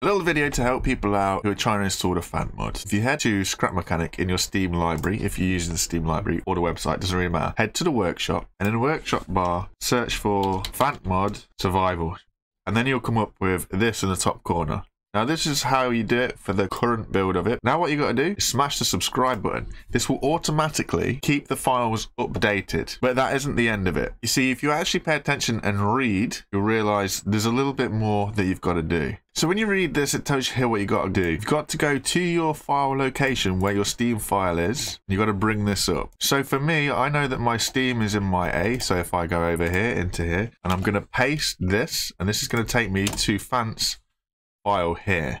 A little video to help people out who are trying to install the Fant mod. If you head to Scrap Mechanic in your Steam library, if you're using the Steam library or the website, doesn't really matter, head to the workshop and in the workshop bar, search for Fant mod survival. And then you'll come up with this in the top corner. Now this is how you do it for the current build of it. Now what you got to do is smash the subscribe button. This will automatically keep the files updated, but that isn't the end of it. You see, if you actually pay attention and read, you'll realize there's a little bit more that you've got to do. So when you read this, it tells you here what you got to do. You've got to go to your file location where your Steam file is. You've got to bring this up. So for me, I know that my Steam is in my A. So if I go over here into here, and I'm going to paste this, and this is going to take me to Fant's file here.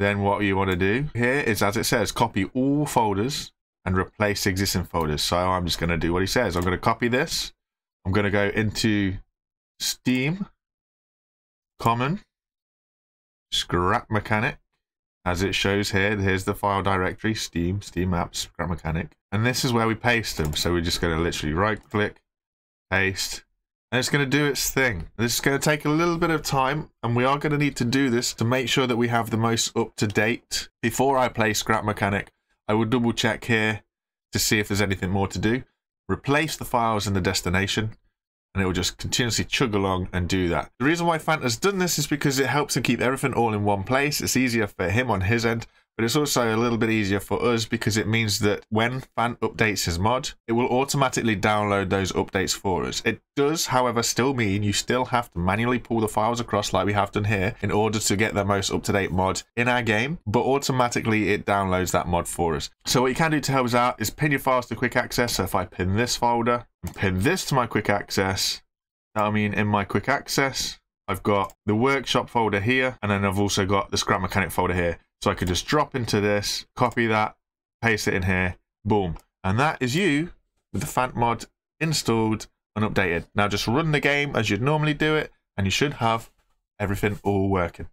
Then what you want to do here is, as it says, copy all folders and replace existing folders. So I'm just going to do what he says. I'm going to copy this. I'm going to go into Steam, Common, Scrap Mechanic, as it shows here. Here's the file directory, Steam, Steam Apps, Scrap Mechanic. And this is where we paste them. So we're just going to literally right click, paste, and it's going to do its thing. This is going to take a little bit of time, and we are going to need to do this to make sure that we have the most up-to-date. Before I play Scrap Mechanic, I will double check here to see if there's anything more to do. Replace the files in the destination, and it will just continuously chug along and do that. The reason why Fant has done this is because it helps him keep everything all in one place. It's easier for him on his end, but it's also a little bit easier for us because it means that when Fant updates his mod, it will automatically download those updates for us. It does, however, still mean you still have to manually pull the files across like we have done here in order to get the most up-to-date mod in our game, but automatically it downloads that mod for us. So what you can do to help us out is pin your files to quick access. So if I pin this folder and pin this to my quick access, that'll mean in my quick access, I've got the workshop folder here, and then I've also got the scrap mechanic folder here. So I could just drop into this, copy that, paste it in here, boom. And that is you with the Fant mod installed and updated. Now just run the game as you'd normally do it, and you should have everything all working.